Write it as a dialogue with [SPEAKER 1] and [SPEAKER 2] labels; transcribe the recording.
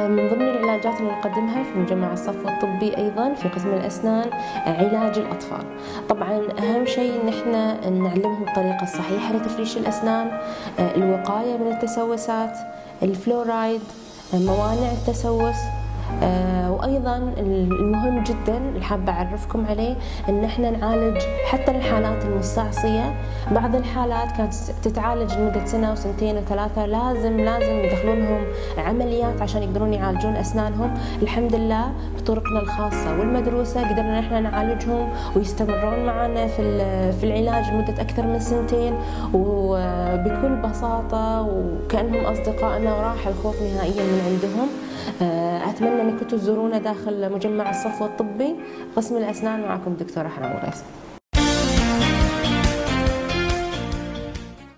[SPEAKER 1] العلاجات اللي نقدمها في مجمع الصفوة الطبي أيضا في قسم الأسنان علاج الأطفال. طبعا أهم شيء إن إحنا نعلمهم الطريقة الصحيحة لتفريش الأسنان الوقاية من التسوسات الفلورايد موانع التسوس آه، وأيضا المهم جدا اللي حابة أعرفكم عليه إن إحنا نعالج حتى الحالات المستعصية. بعض الحالات كانت تتعالج لمدة سنة وسنتين وثلاثة لازم لازم يدخلونهم عمليات عشان يقدرون يعالجون أسنانهم. الحمد لله بطرقنا الخاصة والمدروسة قدرنا إحنا نعالجهم ويستمرون معنا في في العلاج لمدة أكثر من سنتين. وبكل بساطة وكأنهم أصدقائنا وراح الخوف نهائيا من عندهم. أتمنى أنكم تزورونا داخل مجمع الصفوه الطبي. قسم الأسنان معكم دكتورة حنان غيث